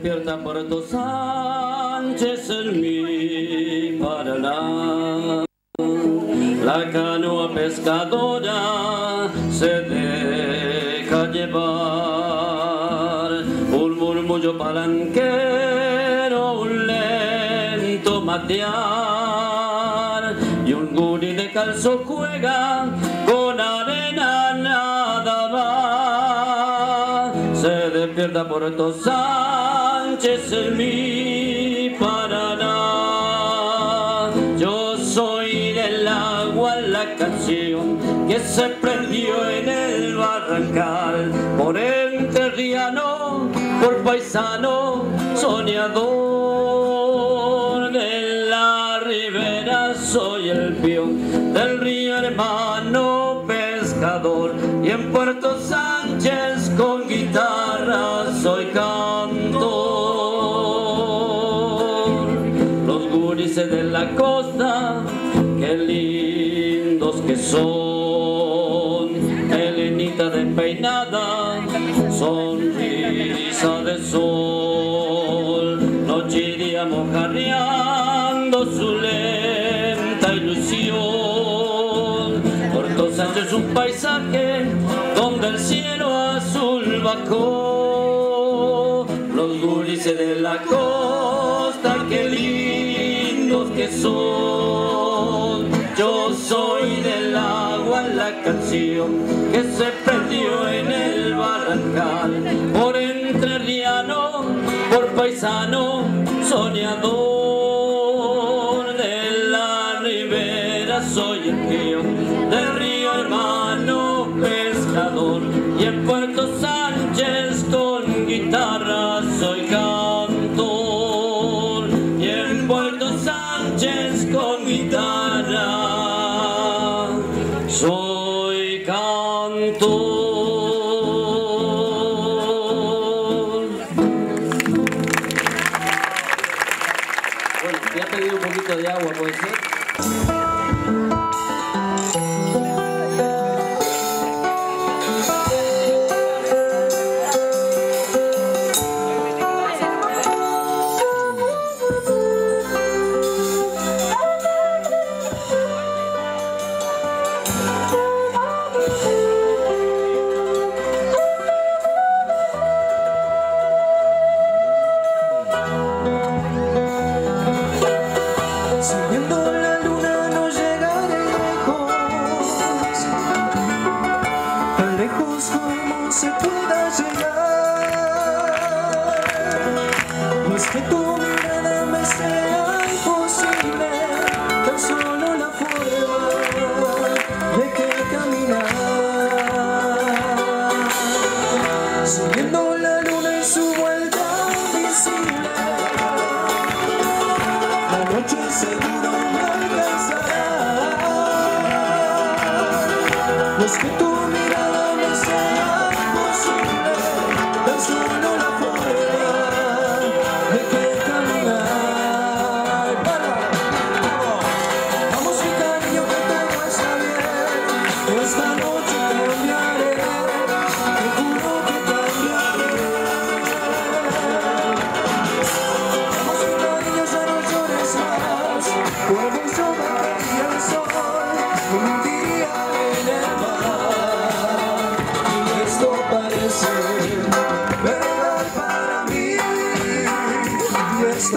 despierta Puerto Sánchez en mi Paraná. La canoa pescadora se deja llevar, un murmullo palanquero, un lento matear y un guri de calzo juega con arena nada más. Se despierta Puerto Sánchez en mi Paraná. Yo soy del agua la canción que se prendió en el barrancal por enterriano, por paisano, soñador de la ribera soy el peón del río hermano pescador y en Puerto qué lindos que son. Helenita despeinada sonrisa de sol. Noche y día mojarreando su lenta ilusión. Puerto Sánchez es un paisaje donde el cielo azul bajó. Los gurises de la costa qué lindos que yo soy del agua la canción que se perdió en el barrancal. Por entrerriano por paisano soñador de la ribera soy el río del río hermano pescador y en Puerto Sánchez de agua es que tu mirada me sea imposible, tan solo la forma de que caminar. Siguiendo la luna en su vuelta visible. La noche seguro me alcanzará. Es que tu Y